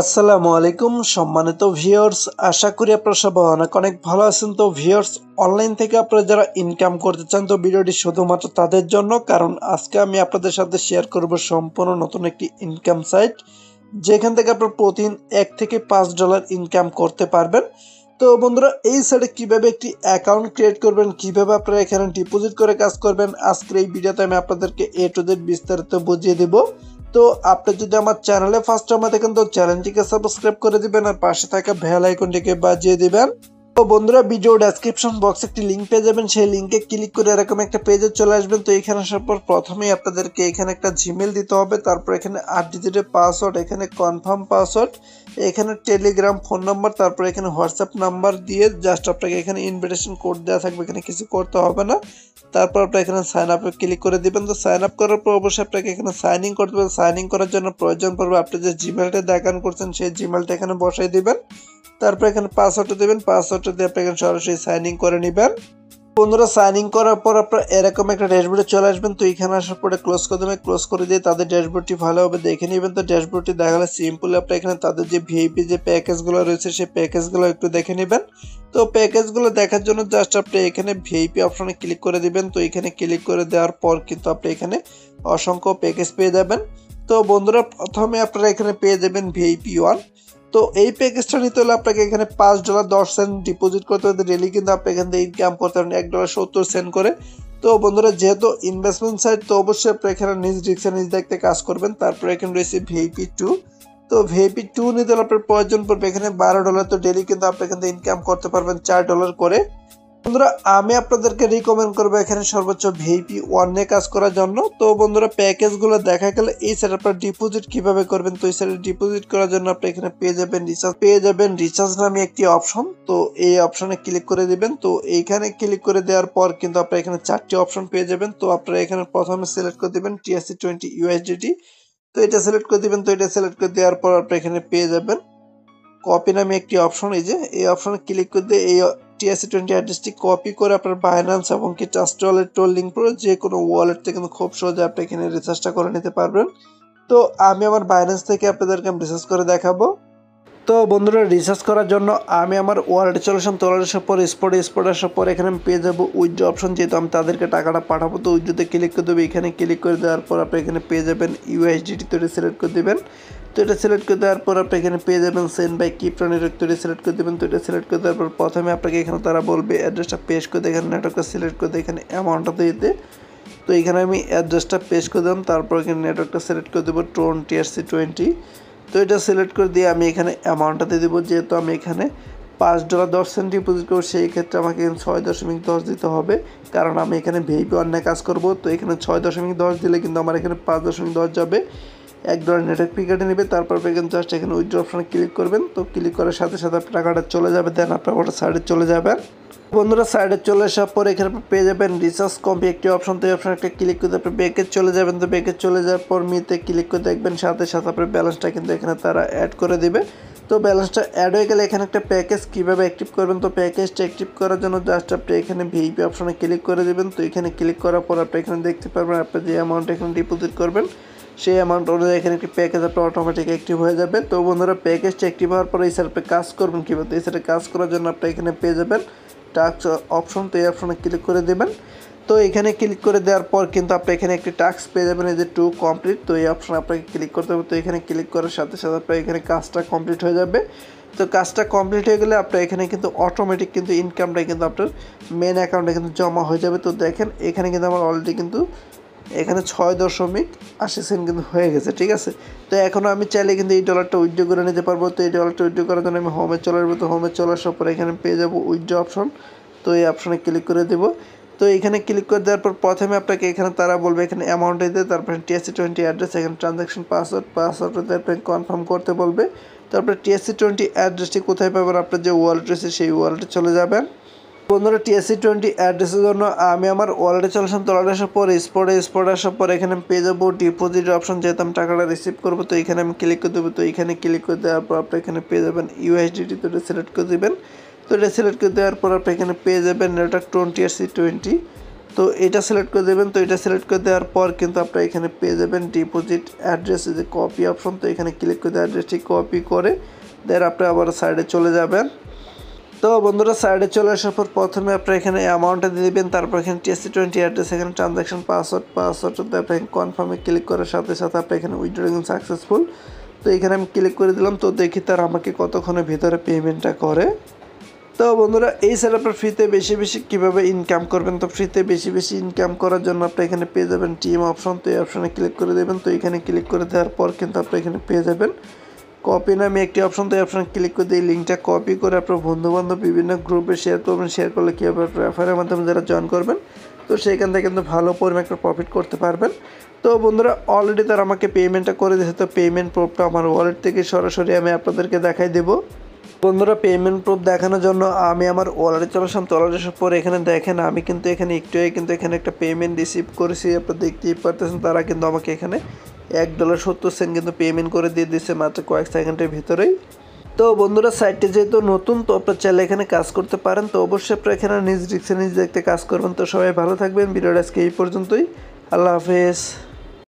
আসসালামু আলাইকুম, সম্মানিত ভিউয়ার্স আশা করি আপনারা সবাই অনেক অনেক ভালো আছেন। তো ভিউয়ার্স অনলাইন থেকে আপনারা যারা ইনকাম করতে চান, তো ভিডিওটি শুধুমাত্র তাদের জন্য, কারণ আজকে আমি আপনাদের সাথে শেয়ার করব সম্পূর্ণ নতুন একটি ইনকাম সাইট যেখান থেকে আপনারা প্রতিদিন এক থেকে পাঁচ ডলার ইনকাম করতে পারবেন। তো বন্ধুরা, এই সাইটে কীভাবে একটি অ্যাকাউন্ট ক্রিয়েট করবেন, কীভাবে আপনারা এখানে ডিপোজিট করে কাজ করবেন, আজকের এই ভিডিওতে আমি আপনাদেরকে এ টু জেড বিস্তারিত বুঝিয়ে দেবো। তো আপনি যদি আমার চ্যানেলে ফার্স্ট টাইম দেখেন তো চ্যানেলটিকে সাবস্ক্রাইব করে দিবেন আর পাশে থাকা বেল আইকনটিকে বাজিয়ে দিবেন। তো বন্ধুরা, ভিডিও ডেসক্রিপশন বক্সে একটি লিঙ্ক পেয়ে যাবেন। সেই লিঙ্কে ক্লিক করে এরকম একটা পেজে চলে আসবেন। তো এখানে আসার পর প্রথমেই আপনাদেরকে এখানে একটা জিমেল দিতে হবে। তারপর এখানে আট ডিজিটের পাসওয়ার্ড এখানে কনফার্ম পাসওয়ার্ড এখানে টেলিগ্রাম ফোন নাম্বার তারপর এখানে হোয়াটসঅ্যাপ নাম্বার দিয়ে জাস্ট আপনাকে এখানে ইনভিটেশন কোড দেওয়া থাকবে। এখানে কিছু করতে হবে না। তারপর আপনি এখানে সাইন আপে ক্লিক করে দিবেন। তো সাইন আপ করার পর অবশ্যই আপনাকে এখানে সাইন ইন করতে হবে। সাইন ইন করার জন্য প্রয়োজন পড়বে আপনি যে জিমেলটা দেখান করছেন, সেই জিমেলটা এখানে বসাই দিবেন। তারপর এখানে পাসওয়ার্ডটা দেবেন পাসওয়ার্ডটা দিয়ে আপনি এখানে সরাসরি সাইন ইন করে নেবেন। বন্ধুরা সাইন ইন করার পর আপনার এরকম একটা ড্যাশবোর্ডে চলে আসবেন, তো এখানে আসার পরে ক্লোজ করে দেবেন ক্লোজ করে দিয়ে তাদের ড্যাশবোর্ডটি ভালোভাবে দেখে নেবেন। তো ড্যাশবোর্ডটি দেখালে সিম্পল আপনি এখানে তাদের যে ভিআইপি যে প্যাকেজগুলো রয়েছে, সেই প্যাকেজগুলো একটু দেখে নেবেন। তো প্যাকেজগুলো দেখার জন্য জাস্ট আপনি এখানে ভিআইপি অপশনে ক্লিক করে দিবেন। তো এখানে ক্লিক করে দেওয়ার পর কিন্তু আপনি এখানে অসংখ্য প্যাকেজ পেয়ে যাবেন। তো বন্ধুরা, প্রথমে আপনারা এখানে পেয়ে যাবেন ভিআইপি ওয়ান তো এই প্যাকেজটা নিতে হলে আপনাকে এখানে পাঁচ ডলার দশ সেন্ট ডিপোজিট করতে হবে। ডেলি কিন্তু আপনি এখান থেকে ইনকাম করতে পারেন। এক ডলার সত্তর সেন্ট করে। তো বন্ধুরা, যেহেতু ইনভেস্টমেন্ট সাইট তো অবশ্যই আপনি এখানে নিজ রিক্সা নিজ দেখতে কাজ করবেন। তারপরে এখানে রয়েছে ভিআইপি টু তো ভিআইপি টু নিতে হলে আপনার প্রয়োজন পড়বে এখানে বারো ডলার তো ডেলি কিন্তু আপনি এখান থেকে ইনকাম করতে পারবেন চার ডলার করে। বন্ধুরা, আমি আপনাদেরকে রিকমেন্ড করব এখানে সর্বোচ্চ ভিপি ওয়ান কাজ করার জন্য। তো বন্ধুরা প্যাকেজগুলো দেখা গেলে এই সাইড আপনার ডিপোজিট কীভাবে করবেন? তো এই সাইডে ডিপোজিট করার জন্য আপনি এখানে পেয়ে যাবেন রিচার্জ পেয়ে যাবেন রিচার্জ নামে একটি অপশন তো এই অপশনে ক্লিক করে দিবেন। তো এইখানে ক্লিক করে দেওয়ার পর কিন্তু আপনি এখানে চারটি অপশন পেয়ে যাবেন। তো আপনারা এখানে প্রথমে সিলেক্ট করে দিবেন টিএসসি টোয়েন্টি ইউএসডিটি তো এটা সিলেক্ট করে দিবেন। তো এটা সিলেক্ট করে দেওয়ার পর আপনি এখানে পেয়ে যাবেন। কপি নামে একটি অপশন এই যে, এই অপশনে ক্লিক করে দিয়ে এই টিএসসি টোয়েন্টি অ্যাড্রেসটি কপি করে আপনার বাইন্যান্স এবং কি ট্রাস্ট ওয়ালেট টোল লিঙ্ক করে যে কোনো ওয়ালেট থেকে কিন্তু খুব সহজে আপনি এখানে রিচার্জটা করে নিতে পারবেন। তো আমি আমার বাইন্যান্স থেকে আপনাদেরকে আমি রিচার্জ করে দেখাবো। তো বন্ধুরা রিচার্জ করার জন্য আমি আমার ওয়ালেটে চলে আসলাম তোলার আসার পর স্পট স্পট আসার পর এখানে আমি পেয়ে যাব উইথড্র অপশন যেহেতু আমি তাদেরকে টাকাটা পাঠাবো, তো উইথড্রোতে ক্লিক করে দেবো। এখানে ক্লিক করে দেওয়ার পর আপনি এখানে পেয়ে যাবেন ইউএসডিটি তো সিলেক্ট করে দেবেন। তো এটা সিলেক্ট করে দেওয়ার পর আপনি এখানে পেয়ে যাবেন সেন্ড বাই কিপ্টন নেটওয়ার্ক তো সিলেক্ট করে দেবেন। তো এটা সিলেক্ট করে দেওয়ার পর প্রথমে আপনাকে এখানে তারা বলবে অ্যাড্রেসটা পেশ করে এখানে নেটওয়ার্কটা সিলেক্ট করে এখানে অ্যামাউন্টটা দিতে তো এখানে আমি অ্যাড্রেসটা পেশ করে দিলাম, তারপর এখানে নেটওয়ার্কটা সিলেক্ট করে দেবো টোয়েন্টি আর সি টোয়েন্টি তো এটা সিলেক্ট করে দিয়ে আমি এখানে অ্যামাউন্টটা দিয়ে দেবো, যেহেতু আমি এখানে পাঁচ ডলার দশ সেন্ট ডিপোজিট করব, সেই ক্ষেত্রে আমাকে ছয় দশমিক দশ দিতে হবে। কারণ আমি এখানে ভিআইপি অন্যায় কাজ করব, তো এখানে ছয় দশমিক দশ দিলে কিন্তু আমার এখানে পাঁচ দশমিক দশ যাবে। এক ধরনের নেটওয়ার্ক প্রিকেটে নেবে, তারপর এখানে জাস্ট এখানে উইথড্র অপশানে ক্লিক করবেন। তো ক্লিক করার সাথে সাথে আপনার টাকাটা চলে যাবে দেন আপনার ওটা সাইডে চলে যাবেন বন্ধুরা সাইডে চলে আসার পর এখানে পেয়ে যাবেন রিচার্জ কম্পি একটি অপশন তো এই অপশন একটা ক্লিক করে আপনি ব্যাকে চলে যাবেন। তো ব্যাকে চলে যাওয়ার পর মিতে ক্লিক করে দেখবেন, সাথে সাথে আপনার ব্যালেন্সটা কিন্তু এখানে তারা অ্যাড করে দিবে। তো ব্যালেন্সটা অ্যাড হয়ে গেলে এখানে একটা প্যাকেজ কীভাবে অ্যাক্টিভ করবেন? তো প্যাকেজটা অ্যাক্টিভ করার জন্য জাস্ট আপনি এখানে ভিপি অপশনে ক্লিক করে দেবেন। তো এখানে ক্লিক করার পর আপনি এখানে দেখতে পারবেন, আপনি যে অ্যামাউন্ট এখানে ডিপোজিট করবেন, সেই অ্যামাউন্ট অনুযায়ী এখানে একটি প্যাকেজ আপনার অটোমেটিক অ্যাক্টিভ হয়ে যাবে। তো বন্ধুরা প্যাকেজটা অ্যাক্টিভ হওয়ার পরে এই সাইডে কাজ করবেন কীভাবে? তো এই সাইডে কাজ করার জন্য আপনি এখানে পেয়ে যাবেন টাস্ক অপশন তো এই অপশনে ক্লিক করে দেবেন। তো এখানে ক্লিক করে দেওয়ার পর কিন্তু আপনি এখানে একটি টাস্ক পেয়ে যাবেন, এই যে টু কমপ্লিট তো এই অপশনে আপনাকে ক্লিক করতে হবে। তো এখানে ক্লিক করার সাথে সাথে আপনার এখানে কাজটা কমপ্লিট হয়ে যাবে। তো কাজটা কমপ্লিট হয়ে গেলে আপনার এখানে কিন্তু অটোমেটিক কিন্তু ইনকামটা কিন্তু আপনার মেন অ্যাকাউন্টে কিন্তু জমা হয়ে যাবে। তো দেখেন, এখানে কিন্তু আমার অলরেডি কিন্তু এখানে ছয় দশমিক আশি সেন্ট কিন্তু হয়ে গেছে, ঠিক আছে? তো এখনও আমি চাইলে কিন্তু এই ডলারটা উইথড্র করে নিতে পারব। তো এই ডলারটা উইথড্র করার জন্য আমি হোমে চলে আসব। তো হোমে চলে আসার পর এখানে পেয়ে যাব উইথড্র অপশন তো এই অপশনে ক্লিক করে দেবো। তো এখানে ক্লিক করে দেওয়ার পর প্রথমে আপনাকে এখানে তারা বলবে, এখানে অ্যামাউন্ট দিতে তারপরে টিএসসি টোয়েন্টি অ্যাড্রেস এখানে ট্রানজাকশন পাসওয়ার্ড পাসওয়ার্ড তারপরে কনফার্ম করতে বলবে। তারপরে টিএসসি টোয়েন্টি অ্যাড্রেসটি কোথায় পাবেন? আপনার যে ওয়ালেট রয়েছে, সেই ওয়ালেটে চলে যাবেন। বন্ধুরা টিএসসি টোয়েন্টি অ্যাড্রেসের জন্য আমি আমার ওয়ালেটে চলে আসলাম। তোলার আসার পর স্পটে স্পটে আসার পর এখানে পেয়ে যাব ডিপোজিট অপশন যেহেতু আমি টাকাটা রিসিভ করব, তো এখানে আমি ক্লিক করে দেবো। তো এখানে ক্লিক করে দেওয়ার পর আপনি এখানে পেয়ে যাবেন ইউএসডিটি তো সিলেক্ট করে দেবেন। তো এটা সিলেক্ট করে দেওয়ার পর আপনি এখানে পেয়ে যাবেন network twenty R C twenty তো এটা সিলেক্ট করে দেবেন, তো এটা সিলেক্ট করে দেওয়ার পর কিন্তু আপনারা এখানে পেয়ে যাবেন ডিপোজিট অ্যাড্রেস যে কপি অপশন তো এখানে ক্লিক করে অ্যাড্রেসটি কপি করে দেন আপনি আবার সাইডে চলে যাবেন। তো বন্ধুরা সাইডে চলে আসার পর প্রথমে আপনারা এখানে অ্যামাউন্টটা দিয়ে দেবেন, তারপর এখানে টিএসসি টোয়েন্টি অ্যাড্রেস এখানে ট্রানজাকশন পাসওয়ার্ড পাসওয়ার্ড আপনি কনফার্মে ক্লিক করার সাথে সাথে আপনি এখানে উইথড্রয়িং সাকসেসফুল তো এখানে আমি ক্লিক করে দিলাম, তো দেখি তার আমাকে কতক্ষণের ভিতরে পেমেন্টটা করে। তো বন্ধুরা, এই স্যার আপনার ফ্রিতে বেশি বেশি কীভাবে ইনকাম করবেন? তো ফ্রিতে বেশি বেশি ইনকাম করার জন্য আপনি এখানে পেয়ে যাবেন টিএম অপশন তো এই অপশনে ক্লিক করে দেবেন। তো এখানে ক্লিক করে দেওয়ার পর কিন্তু আপনি এখানে পেয়ে যাবেন। কপি নামে একটি অপশন তো এই অপশনে ক্লিক করে দিয়ে লিঙ্কটা কপি করে আপনার বন্ধুবান্ধব, বিভিন্ন গ্রুপে শেয়ার করবেন। শেয়ার করলে কীভাবে রেফারের মাধ্যমে যারা জয়েন করবেন, তো সেখান থেকে কিন্তু ভালো পরিমাণ একটা প্রফিট করতে পারবেন। তো বন্ধুরা অলরেডি তারা আমাকে পেমেন্টটা করে দিয়েছে। তো পেমেন্ট প্রুফটা আমার ওয়ালেট থেকে সরাসরি আমি আপনাদেরকে দেখাই দেবো। বন্ধুরা পেমেন্ট প্রুফ দেখানোর জন্য আমি আমার ওয়ালেটে চলে আসলাম। ওয়ালেট আসার পরে এখানে দেখেন, আমি কিন্তু এখানে একটু কিন্তু এখানে একটা পেমেন্ট রিসিভ করেছি। আপনারা দেখতেই পারতেছেন, তারা কিন্তু আমাকে এখানে এক ডলার সত্তর সেন্ট কিন্তু পেমেন্ট করে দিয়ে দিচ্ছে মাত্র কয়েক সেকেন্ডের ভিতরেই। তো বন্ধুরা সাইটটি যেহেতু নতুন, তো আপনার চাইলে এখানে কাজ করতে পারেন। তো অবশ্যই আপনারা এখানে নিজ রিক্সে নিজ দেখতে কাজ করবেন। তো সবাই ভালো থাকবেন। ভিডিওটা আজকে এই পর্যন্তই। আল্লাহ হাফেজ।